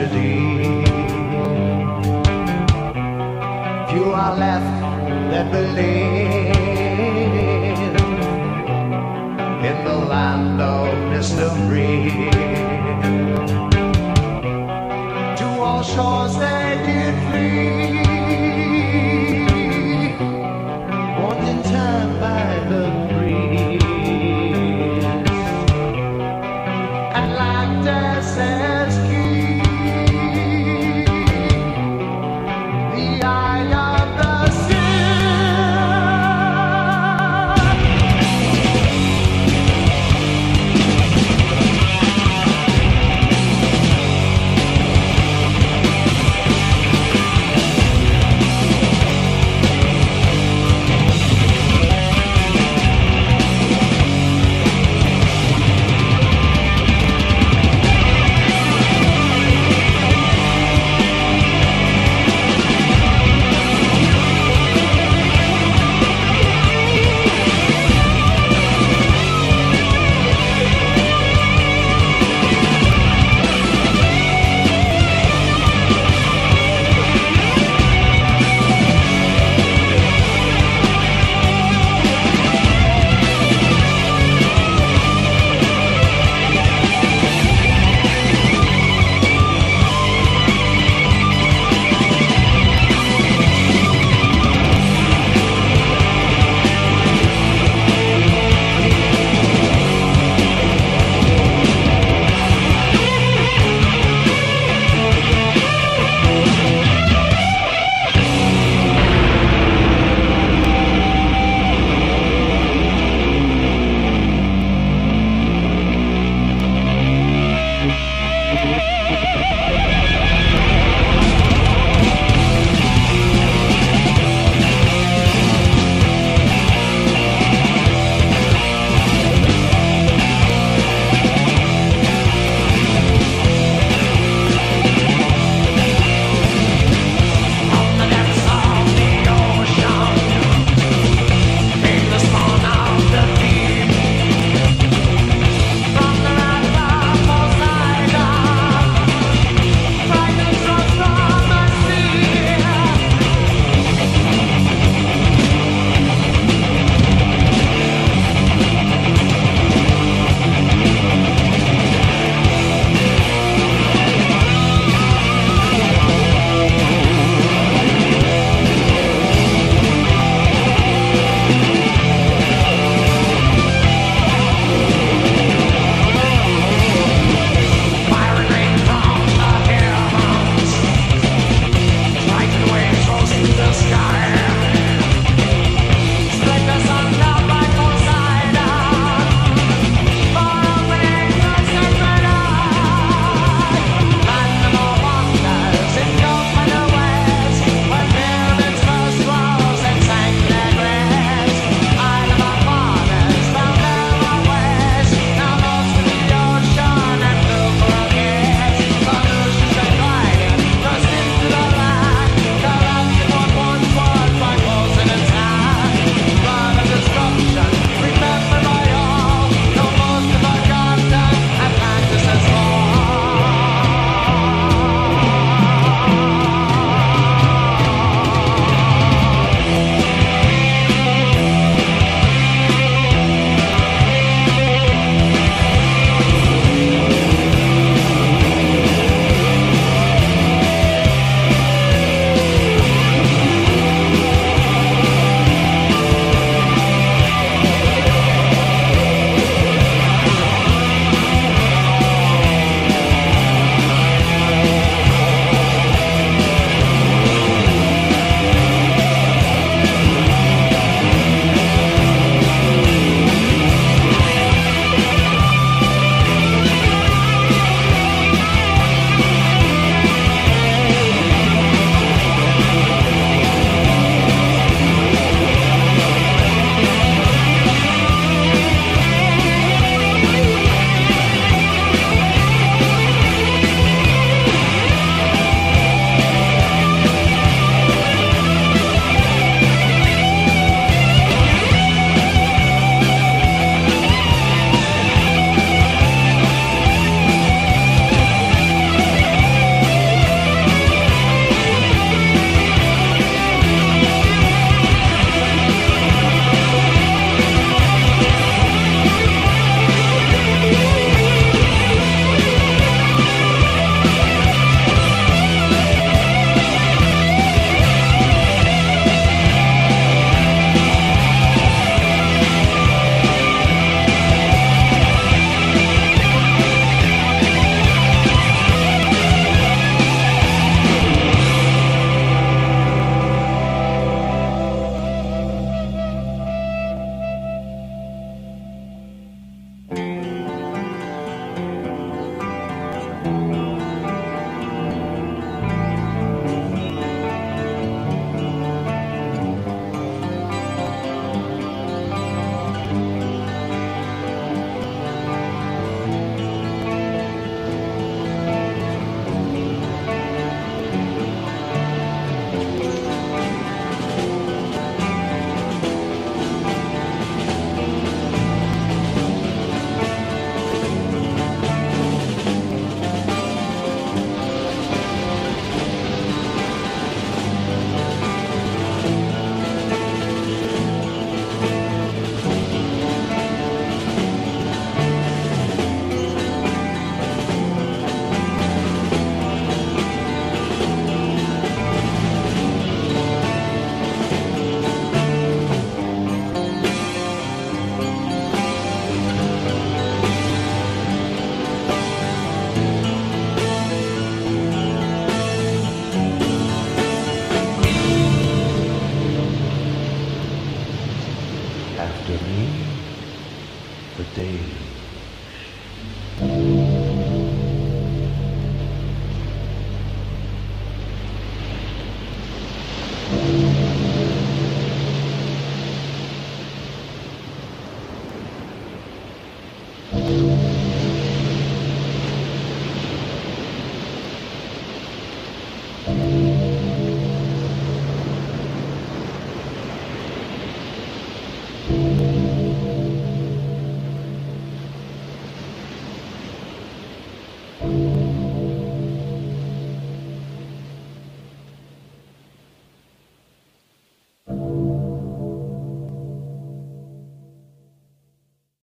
tragedy. Few are left that believe in the land of mystery. To all shores they did flee, the day.